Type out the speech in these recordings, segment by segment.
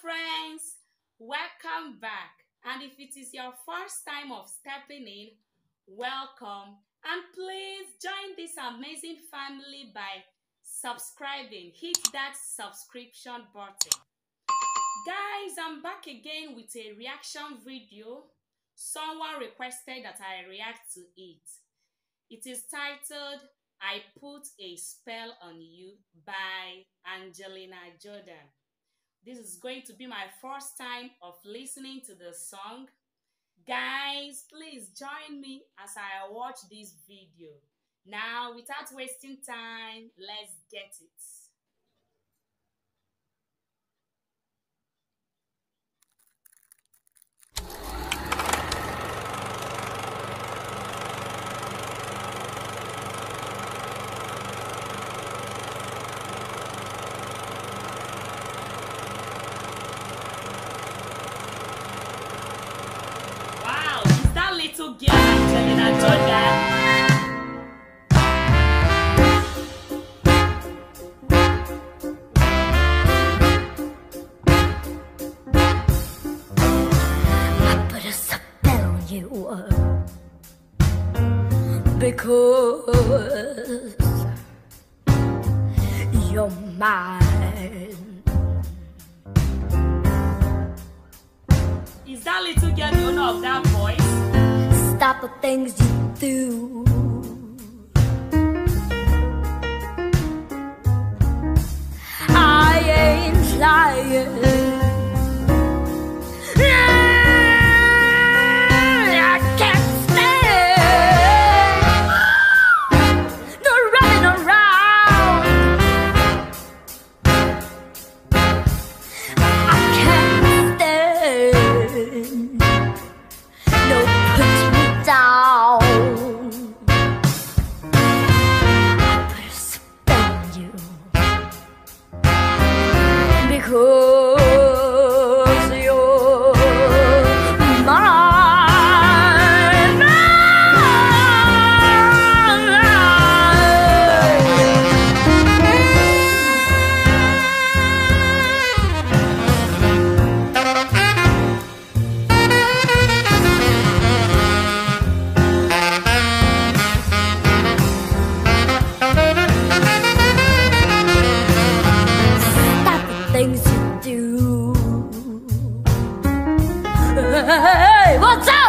friends, welcome back. And if it is your first time of stepping in, welcome. And please join this amazing family by subscribing. Hit that subscription button. Guys, I'm back again with a reaction video. Someone requested that I react to it. It is titled I Put a Spell on You by Angelina Jordan. This is going to be my first time of listening to the song. Guys, please join me as I watch this video. Now, without wasting time, let's get it. That little Angelina Jordan? I put a spell on you because you're mine. Is that little girl the owner of that voice? Stop the things you do. I ain't lying. 嘿嘿嘿我在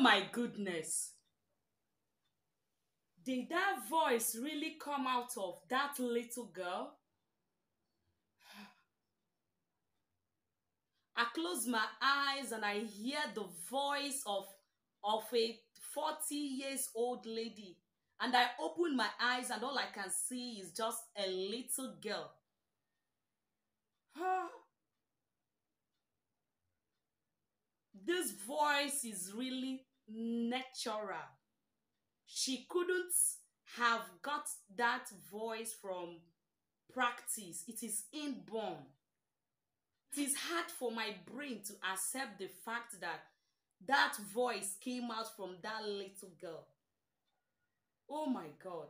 my goodness. Did that voice really come out of that little girl? I close my eyes and I hear the voice of, of a 40 years old lady. And I open my eyes and all I can see is just a little girl. Huh? This voice is really natural. She couldn't have got that voice from practice. It is inborn. It is hard for my brain to accept the fact that that voice came out from that little girl. Oh my God.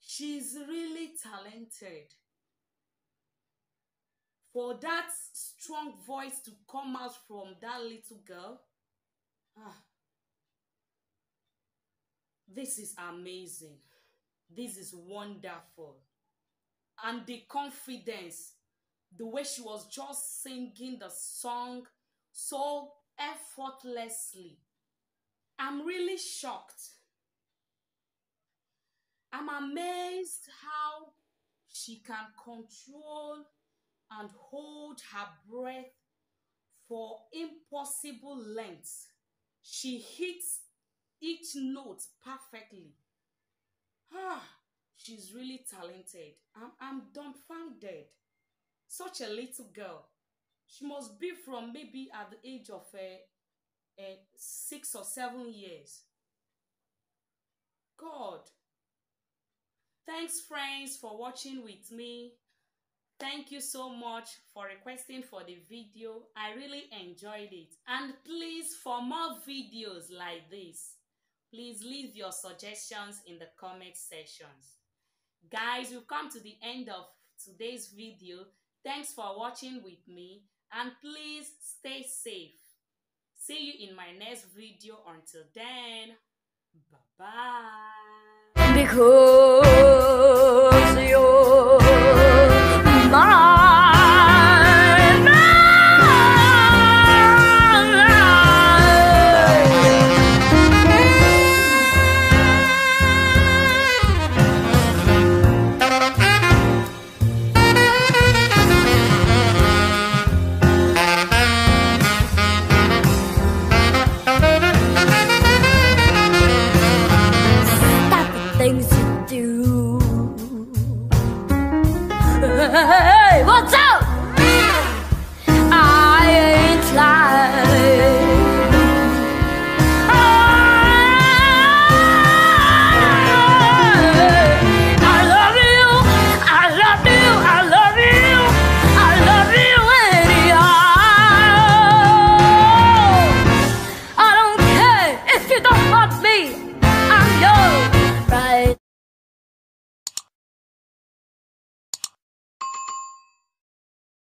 She's really talented. For that strong voice to come out from that little girl, ah, this is amazing. This is wonderful. And the confidence, the way she was just singing the song so effortlessly. I'm really shocked. I'm amazed how she can control and hold her breath for impossible lengths. She hits each note perfectly. Ah, she's really talented. I'm, I'm dumbfounded. Such a little girl. She must be from maybe at the age of uh, uh, six or seven years. God. Thanks, friends, for watching with me. Thank you so much for requesting for the video. I really enjoyed it. And please, for more videos like this, please leave your suggestions in the comment sections. Guys, we've come to the end of today's video. Thanks for watching with me and please stay safe. See you in my next video. Until then, bye-bye. Because you're